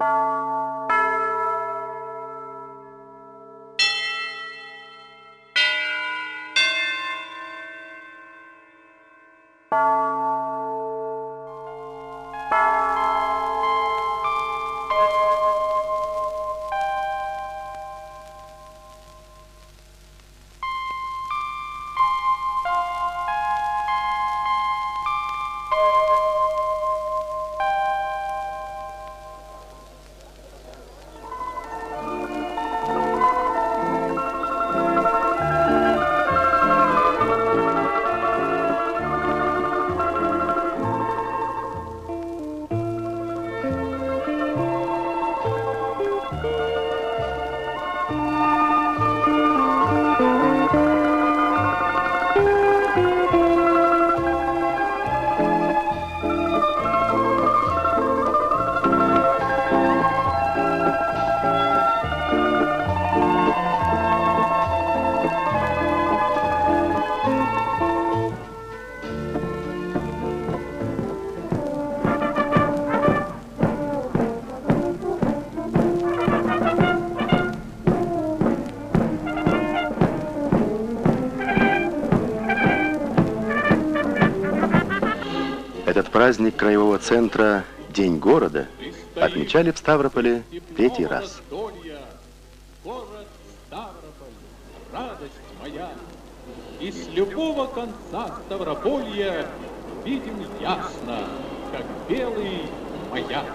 Этот праздник краевого центра «День города» отмечали в Ставрополе третий раз. Радость моя. И с любого конца Ставрополья видим ясно, как белый маяк.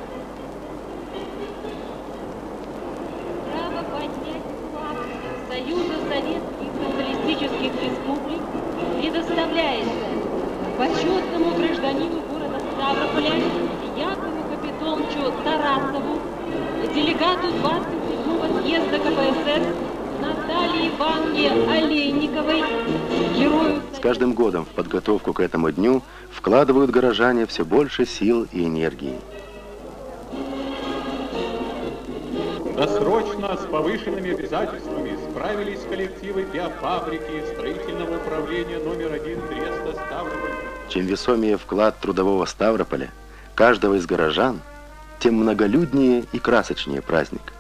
Вкладывают горожане все больше сил и энергии. Досрочно с повышенными обязательствами справились коллективы биофабрики строительного управления номер один Треста Ставрополь. Чем весомее вклад трудового Ставрополя, каждого из горожан, тем многолюднее и красочнее праздник.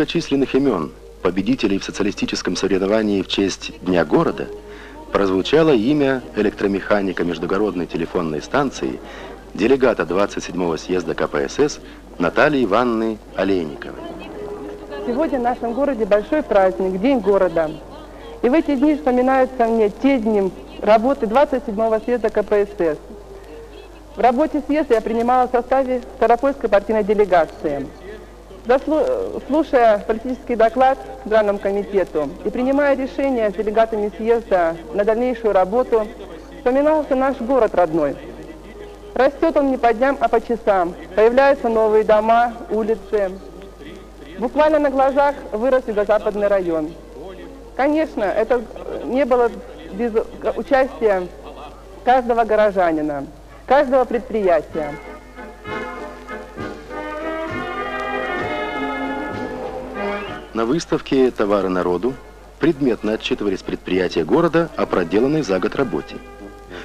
Многочисленных имен победителей в социалистическом соревновании в честь Дня города прозвучало имя электромеханика Междугородной телефонной станции, делегата 27-го съезда КПСС Натальи Ивановны Олейниковой. Сегодня в нашем городе большой праздник, День города. И в эти дни вспоминаются мне те дни работы 27-го съезда КПСС. В работе съезда я принимала в составе Старопольской партийной делегации. Слушая политический доклад Центральному комитету и принимая решение с делегатами съезда на дальнейшую работу, вспоминался наш город родной. Растет он не по дням, а по часам. Появляются новые дома, улицы. Буквально на глазах вырос юго-западный район. Конечно, это не было без участия каждого горожанина, каждого предприятия. На выставке «Товары народу» предметно отчитывались предприятия города о проделанной за год работе.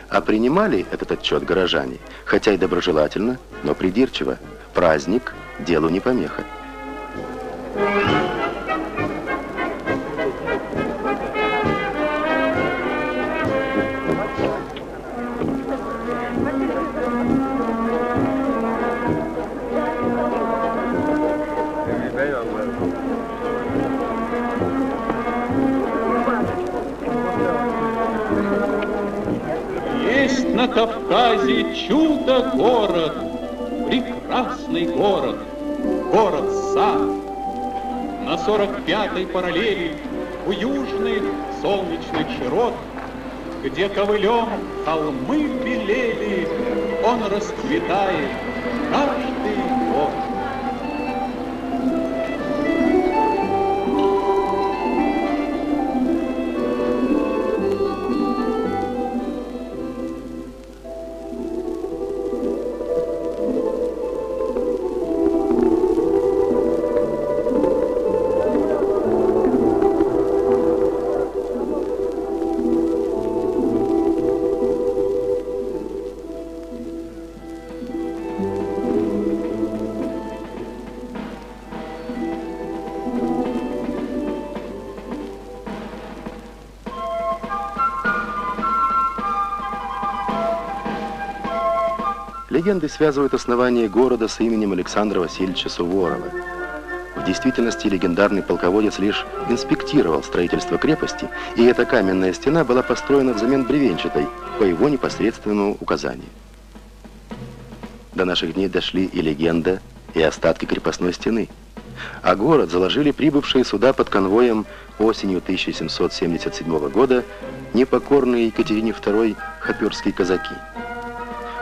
А принимали этот отчет горожане, хотя и доброжелательно, но придирчиво. Праздник – делу не помеха. Есть на Кавказе чудо-город, прекрасный город, город-сад. На 45-й параллели у южных солнечных широт, где ковылем холмы белели, он расцветает каждый Легенды связывают основание города с именем Александра Васильевича Суворова. В действительности легендарный полководец лишь инспектировал строительство крепости, и эта каменная стена была построена взамен бревенчатой по его непосредственному указанию. До наших дней дошли и легенда, и остатки крепостной стены. А город заложили прибывшие сюда под конвоем осенью 1777 года непокорные Екатерине II хоперские казаки.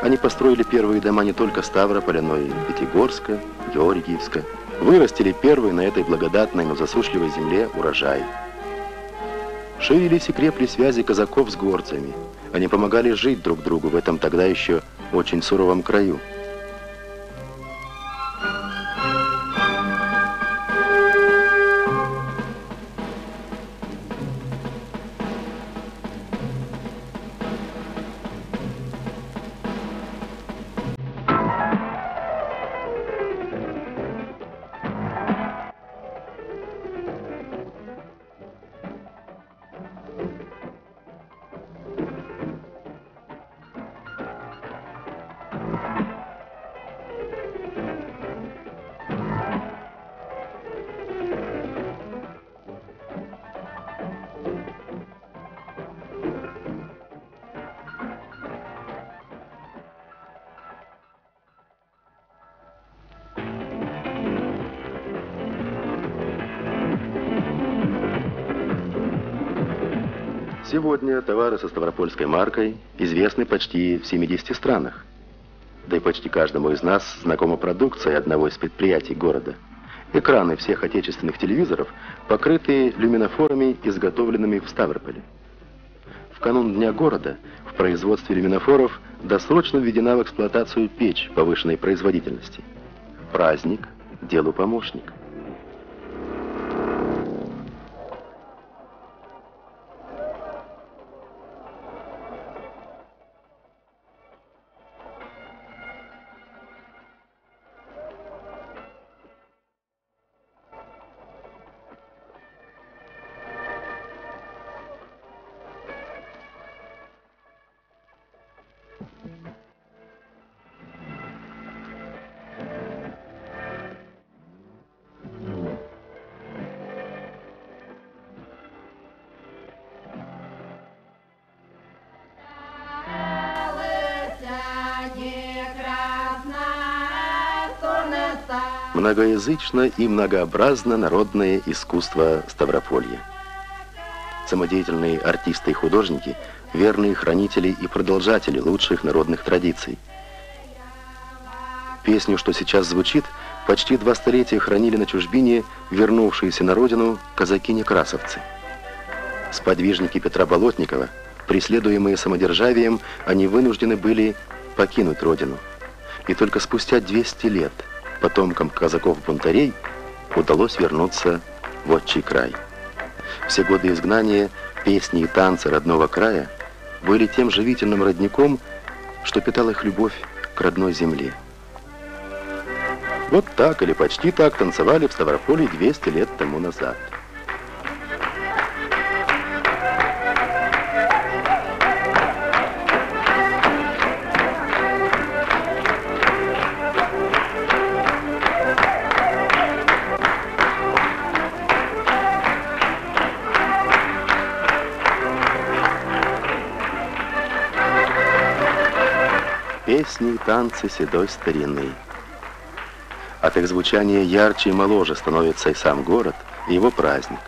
Они построили первые дома не только Ставрополя, но и Пятигорска, Георгиевска. Вырастили первый на этой благодатной, но засушливой земле урожай. Ширились и крепли связи казаков с горцами. Они помогали жить друг другу в этом тогда еще очень суровом краю. Сегодня товары со ставропольской маркой известны почти в 70 странах. Да и почти каждому из нас знакома продукция одного из предприятий города. Экраны всех отечественных телевизоров покрыты люминофорами, изготовленными в Ставрополе. В канун Дня города в производстве люминофоров досрочно введена в эксплуатацию печь повышенной производительности. Праздник – делу помощник. Многоязычно и многообразно народное искусство Ставрополья. Самодеятельные артисты и художники – верные хранители и продолжатели лучших народных традиций. Песню, что сейчас звучит, почти два столетия хранили на чужбине вернувшиеся на родину казаки-некрасовцы. Сподвижники Петра Болотникова, преследуемые самодержавием, они вынуждены были покинуть родину. И только спустя 200 лет – потомкам казаков-бунтарей удалось вернуться в отчий край. Все годы изгнания песни и танцы родного края были тем живительным родником, что питал их любовь к родной земле. Вот так или почти так танцевали в Ставрополе 200 лет тому назад. Песни и танцы седой старины. От их звучания ярче и моложе становится и сам город, и его праздник.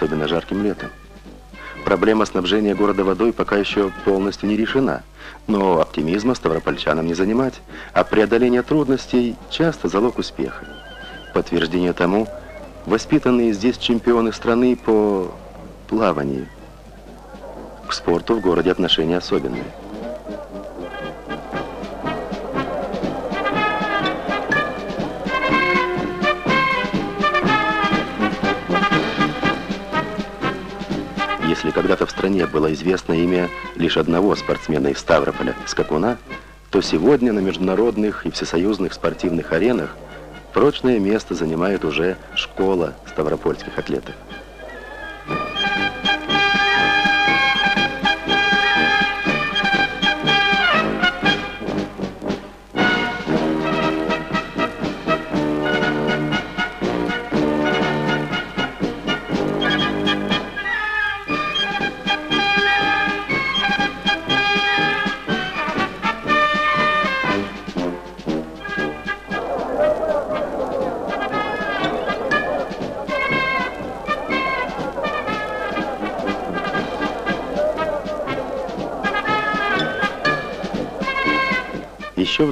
Особенно жарким летом. Проблема снабжения города водой пока еще полностью не решена. Но оптимизма ставропольчанам не занимать, а преодоление трудностей часто залог успеха. Подтверждение тому – воспитанные здесь чемпионы страны по плаванию. К спорту в городе отношения особенные. Если когда-то в стране было известно имя лишь одного спортсмена из Ставрополя, Скакуна, то сегодня на международных и всесоюзных спортивных аренах прочное место занимает уже школа ставропольских атлетов.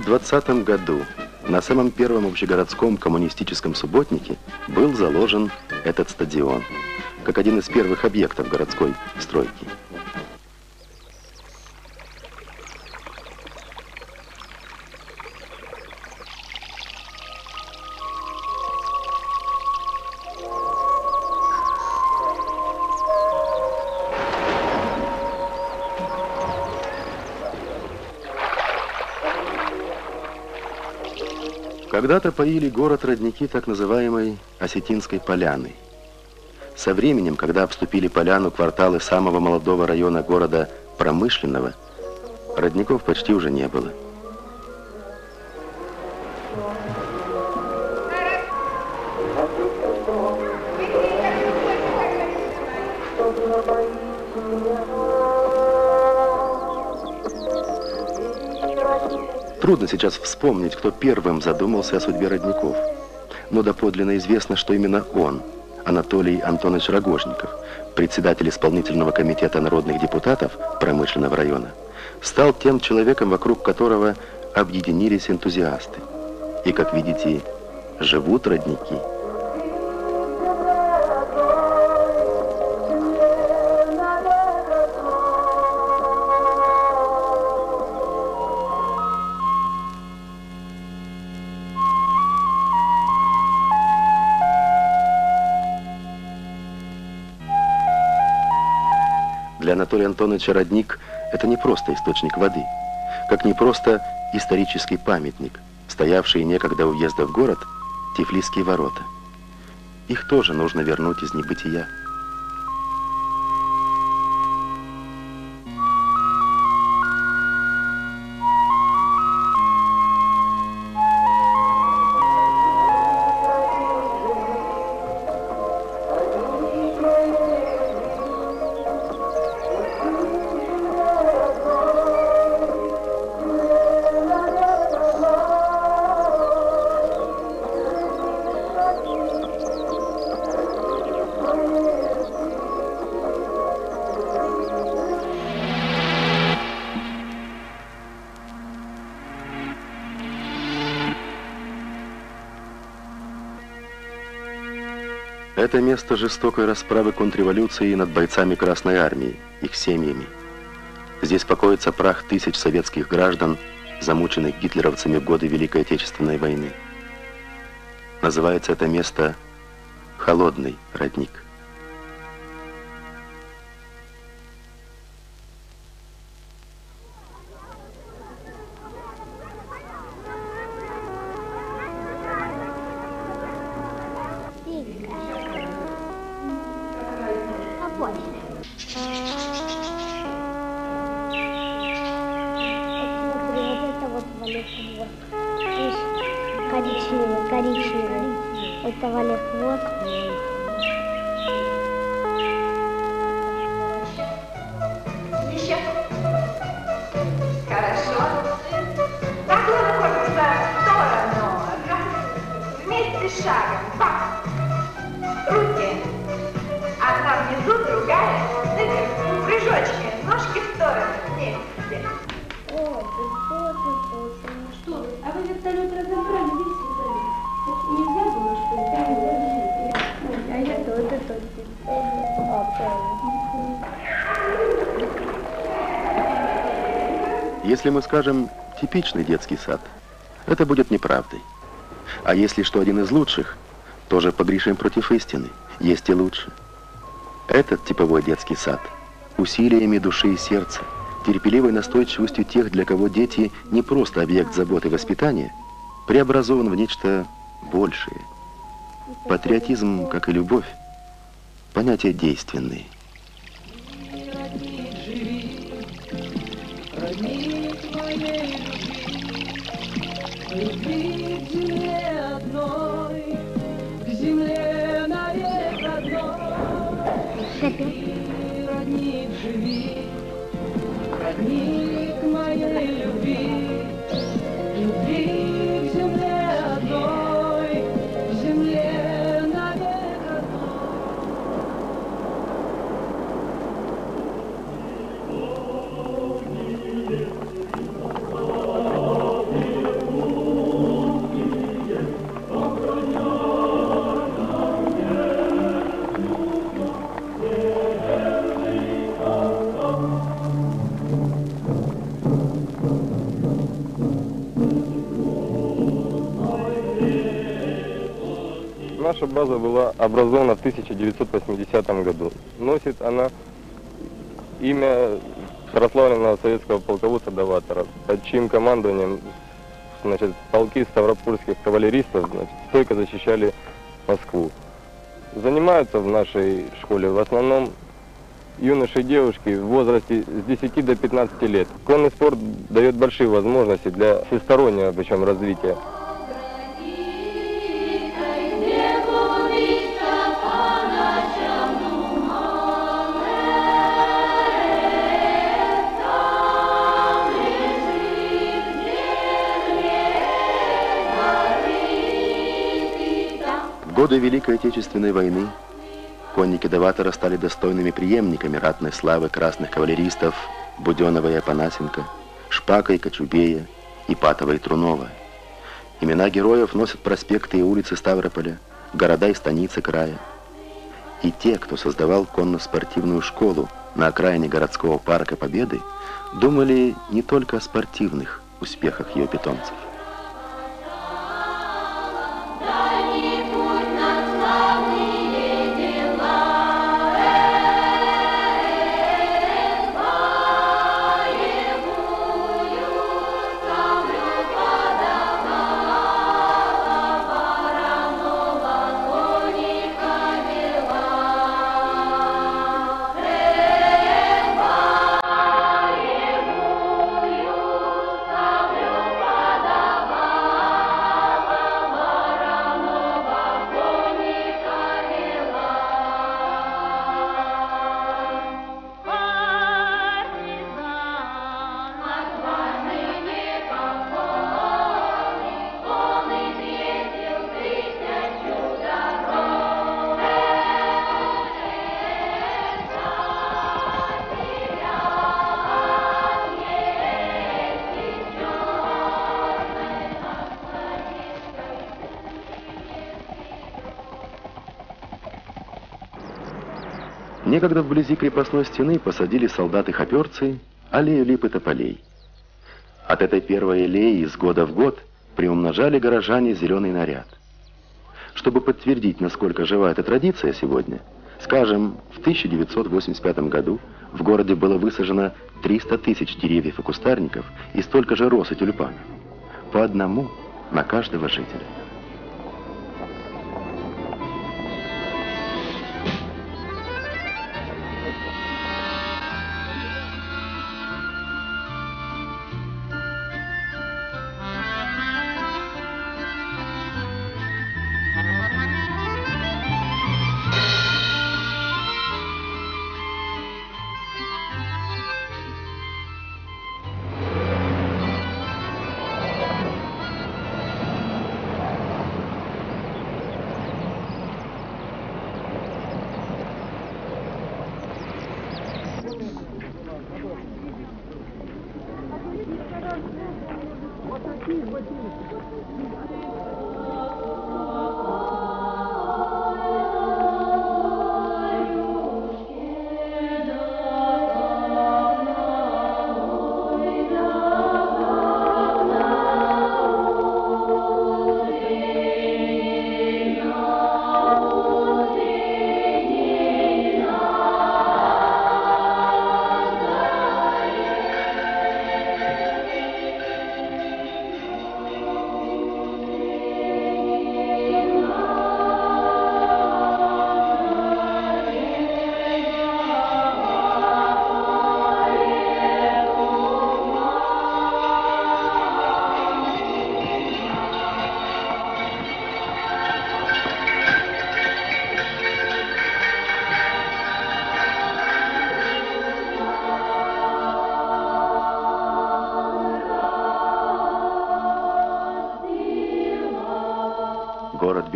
Еще в 20 году на самом первом общегородском коммунистическом субботнике был заложен этот стадион, как один из первых объектов городской стройки. Когда-то поили город родники так называемой Осетинской поляны. Со временем, когда обступили поляну кварталы самого молодого района города промышленного, родников почти уже не было. Трудно сейчас вспомнить, кто первым задумался о судьбе родников. Но доподлинно известно, что именно он, Анатолий Антонович Рогожников, председатель исполнительного комитета народных депутатов промышленного района, стал тем человеком, вокруг которого объединились энтузиасты. И, как видите, живут родники – Для Анатолия Антоновича родник – это не просто источник воды, как не просто исторический памятник, стоявший некогда у въезда в город Тифлисские ворота. Их тоже нужно вернуть из небытия. Это место жестокой расправы контрреволюции над бойцами Красной Армии, их семьями. Здесь покоится прах тысяч советских граждан, замученных гитлеровцами в годы Великой Отечественной войны. Называется это место «Холодный родник». Если мы скажем «типичный детский сад», это будет неправдой. А если что один из лучших, тоже погрешим против истины. Есть и лучше. Этот типовой детский сад усилиями души и сердца, терпеливой настойчивостью тех, для кого дети не просто объект заботы и воспитания, преобразован в нечто большее. Патриотизм, как и любовь, понятия действенные. И родник живи, родник Наша база была образована в 1980 году. Носит она имя прославленного советского полководца Даватора, под чьим командованием значит, полки ставропольских кавалеристов значит, стойко защищали Москву. Занимаются в нашей школе в основном юноши и девушки в возрасте с 10 до 15 лет. Конный спорт дает большие возможности для всестороннего причем развития. Годы Великой Отечественной войны конники Даватора стали достойными преемниками ратной славы красных кавалеристов Буденова и Апанасенко, Шпака и Кочубея, Ипатова и Трунова. Имена героев носят проспекты и улицы Ставрополя, города и станицы края. И те, кто создавал конно-спортивную школу на окраине городского парка Победы, думали не только о спортивных успехах ее питомцев. Некогда вблизи крепостной стены посадили солдаты-хоперцы аллею лип и тополей. От этой первой аллеи из года в год приумножали горожане зеленый наряд. Чтобы подтвердить, насколько жива эта традиция сегодня, скажем, в 1985 году в городе было высажено 300 тысяч деревьев и кустарников и столько же роз и тюльпанов. По одному на каждого жителя.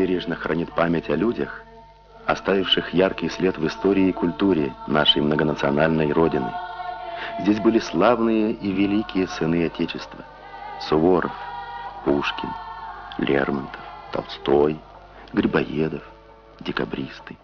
Бережно хранит память о людях, оставивших яркий след в истории и культуре нашей многонациональной Родины. Здесь были славные и великие сыны Отечества. Суворов, Пушкин, Лермонтов, Толстой, Грибоедов, декабристы.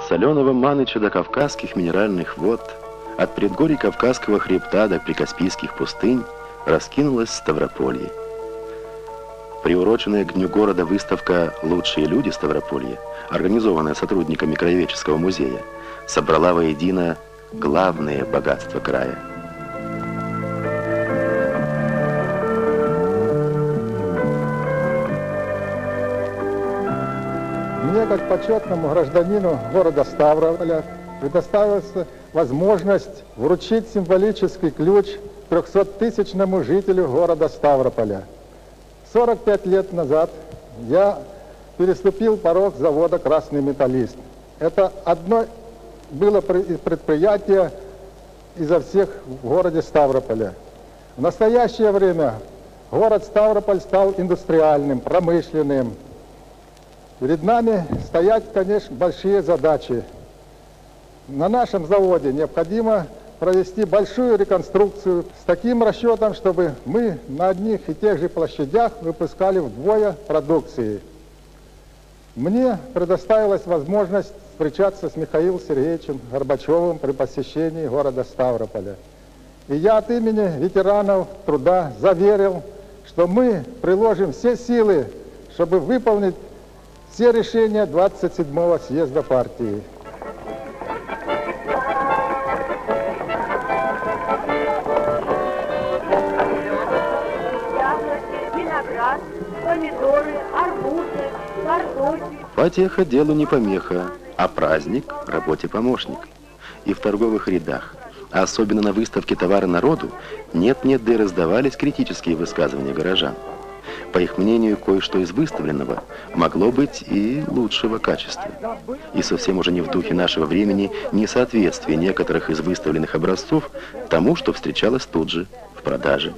От соленого Маныча до кавказских минеральных вод, от предгорий Кавказского хребта до прикаспийских пустынь раскинулось Ставрополье. Приуроченная к Дню города выставка «Лучшие люди Ставрополья», организованная сотрудниками Краеведческого музея, собрала воедино главные богатства края – почетному гражданину города Ставрополя, предоставилась возможность вручить символический ключ 300-тысячному жителю города Ставрополя. 45 лет назад я переступил порог завода «Красный металлист». Это одно было из предприятия изо всех в городе Ставрополя. В настоящее время город Ставрополь стал индустриальным, промышленным, Перед нами стоят, конечно, большие задачи. На нашем заводе необходимо провести большую реконструкцию с таким расчетом, чтобы мы на одних и тех же площадях выпускали вдвое продукции. Мне предоставилась возможность встречаться с Михаилом Сергеевичем Горбачевым при посещении города Ставрополя. И я от имени ветеранов труда заверил, что мы приложим все силы, чтобы выполнить все решения 27-го съезда партии. виноград, помидоры, арбузы, картофель. Потеха делу не помеха, а праздник работе помощник. И в торговых рядах, а особенно на выставке «Товары народу» нет-нет, да и раздавались критические высказывания горожан. По их мнению, кое-что из выставленного могло быть и лучшего качества. И совсем уже не в духе нашего времени несоответствие некоторых из выставленных образцов тому, что встречалось тут же, в продаже.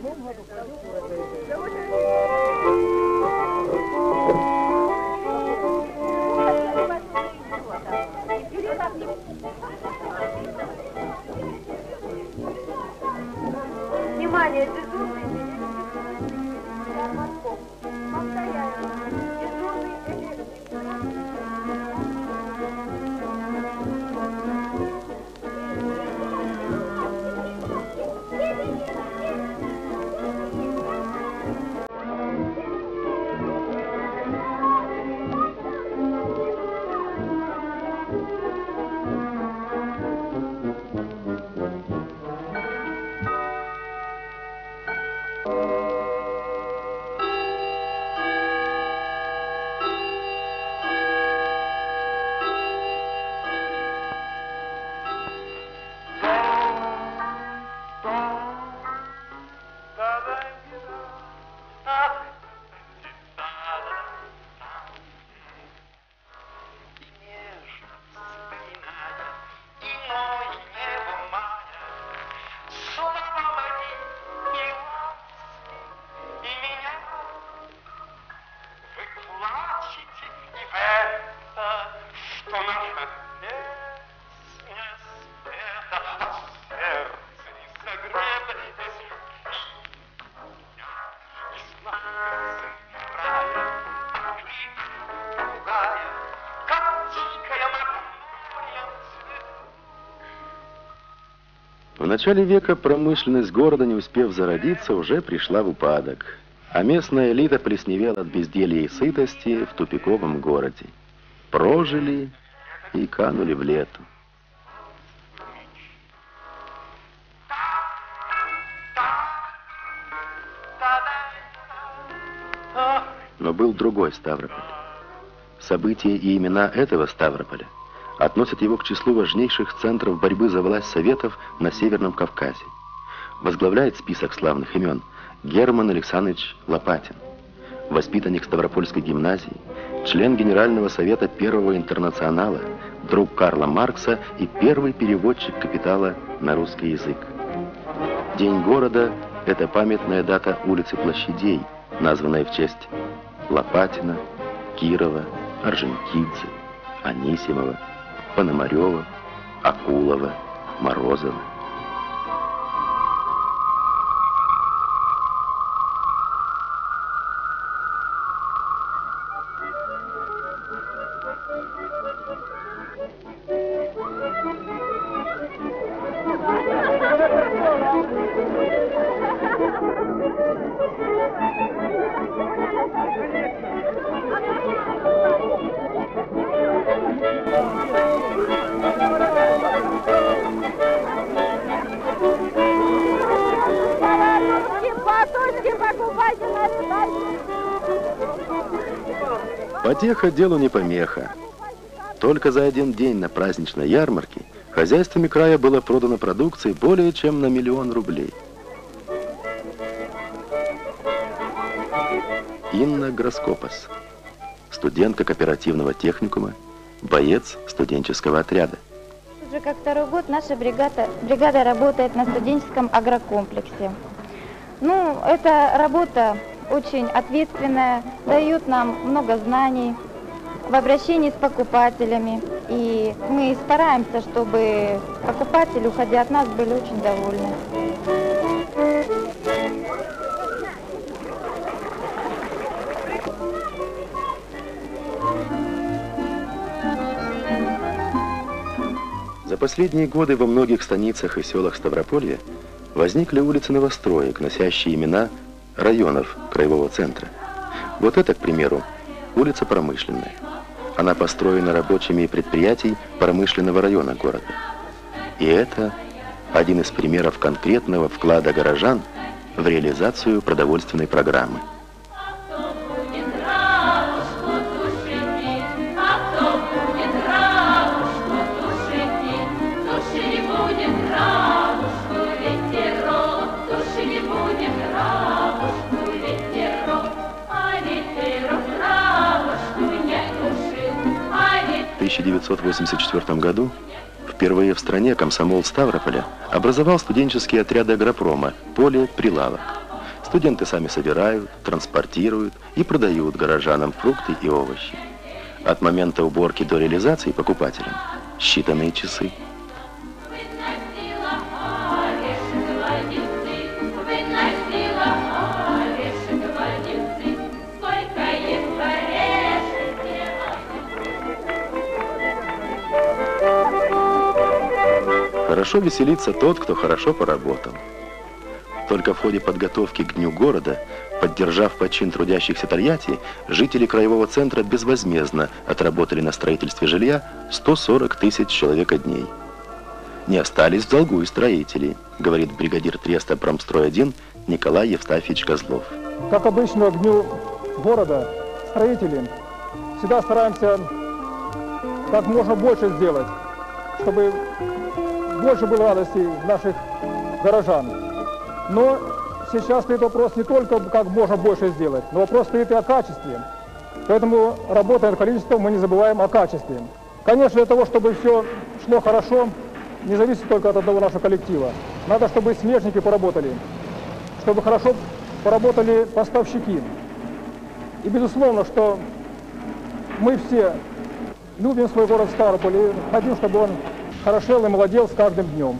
Начале века промышленность города, не успев зародиться, уже пришла в упадок, а местная элита плесневела от безделья и сытости в тупиковом городе. Прожили и канули в лету. Но был другой Ставрополь. События и имена этого Ставрополя относят его к числу важнейших центров борьбы за власть Советов на Северном Кавказе. Возглавляет список славных имен Герман Александрович Лопатин, воспитанник Ставропольской гимназии, член Генерального совета Первого интернационала, друг Карла Маркса и первый переводчик «Капитала» на русский язык. День города – это памятная дата улицы площадей, названная в честь Лопатина, Кирова, Орджоникидзе, Анисимова, Пономарева, Акулова, Морозова. Потеха делу не помеха. Только за один день на праздничной ярмарке хозяйствами края было продано продукции более чем на миллион рублей. Инна Гроскопас, студентка кооперативного техникума, боец студенческого отряда. Уже как второй год наша бригада, бригада работает на студенческом агрокомплексе. Ну, эта работа очень ответственная, дают нам много знаний в обращении с покупателями. И мы стараемся, чтобы покупатели, уходя от нас, были очень довольны. За последние годы во многих станицах и селах Ставрополья возникли улицы новостроек, носящие имена районов краевого центра. Вот это, к примеру, улица Промышленная. Она построена рабочими предприятий промышленного района города. И это один из примеров конкретного вклада горожан в реализацию продовольственной программы. 1984 году впервые в стране комсомол Ставрополя образовал студенческие отряды агропрома «Поле прилавок». Студенты сами собирают, транспортируют и продают горожанам фрукты и овощи. От момента уборки до реализации покупателям считанные часы. Хорошо веселится тот, кто хорошо поработал. Только в ходе подготовки к Дню города, поддержав почин трудящихся Тольятти, жители краевого центра безвозмездно отработали на строительстве жилья 140 тысяч человека дней. Не остались в долгу и строители, говорит бригадир Треста Промстрой-1 Николай Евстафьевич Козлов. Как обычно, к Дню города строители всегда стараемся как можно больше сделать, чтобы больше было радости наших горожан. Но сейчас стоит вопрос не только, как можно больше сделать, но вопрос стоит и о качестве. Поэтому, работая над количеством, мы не забываем о качестве. Конечно, для того, чтобы все шло хорошо, не зависит только от одного нашего коллектива. Надо, чтобы смежники поработали, чтобы хорошо поработали поставщики. И безусловно, что мы все любим свой город Ставрополь и хотим, чтобы он хорошел и молодел с каждым днем.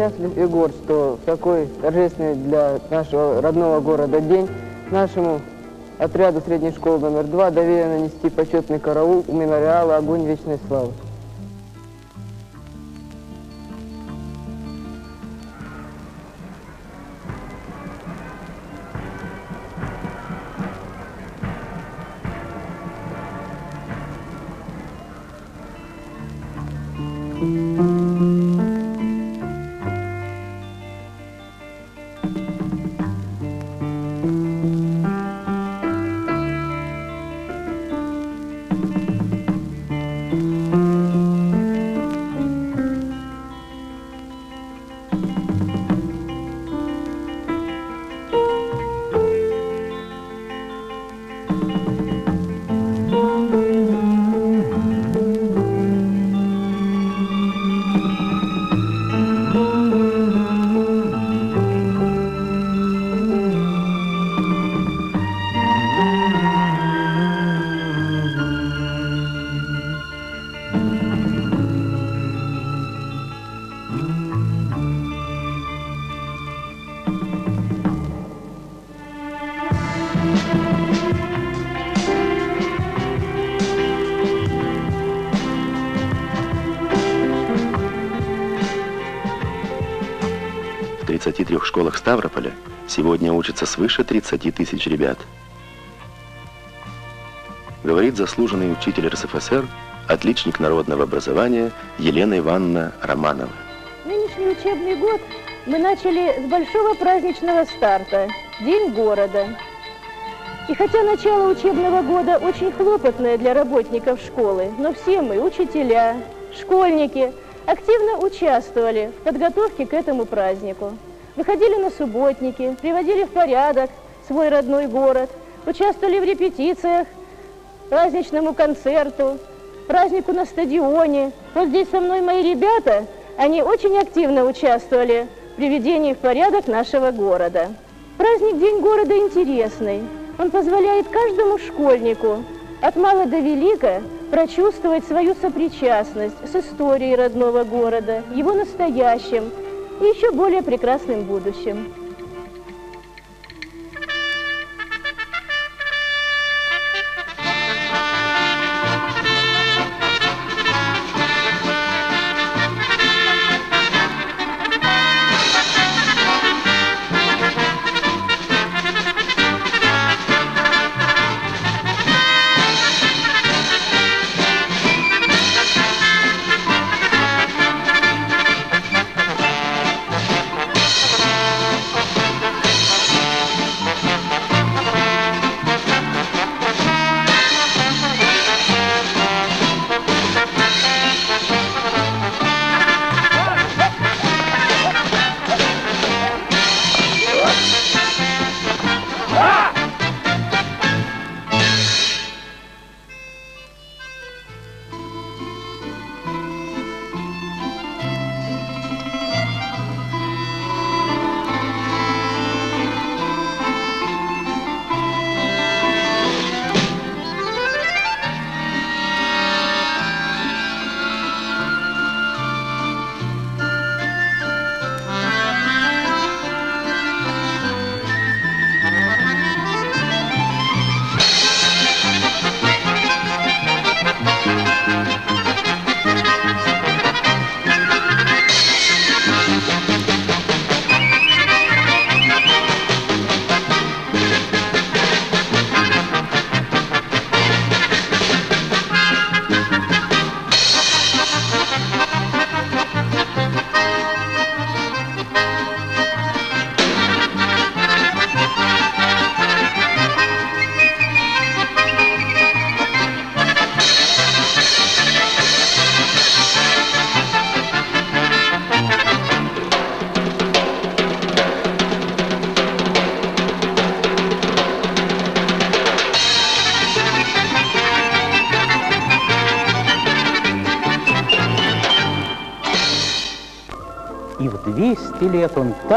Счастлив и горд, что в такой торжественный для нашего родного города день нашему отряду средней школы номер два доверено нести почетный караул у мемориала «Огонь вечной славы». В 33 школах Ставрополя сегодня учатся свыше 30 тысяч ребят. Говорит заслуженный учитель РСФСР, отличник народного образования Елена Ивановна Романова. Нынешний учебный год мы начали с большого праздничного старта – День города. И хотя начало учебного года очень хлопотное для работников школы, но все мы, учителя, школьники, активно участвовали в подготовке к этому празднику. Выходили на субботники, приводили в порядок свой родной город, участвовали в репетициях, праздничному концерту, празднику на стадионе. Вот здесь со мной мои ребята, они очень активно участвовали в приведении в порядок нашего города. Праздник День города интересный. Он позволяет каждому школьнику от мала до велика прочувствовать свою сопричастность с историей родного города, его настоящим и еще более прекрасным будущим.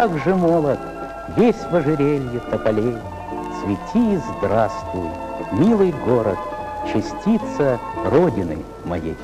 Так же молод, Весь в ожерелье тополей. Цвети и здравствуй, милый город, Частица Родины моей.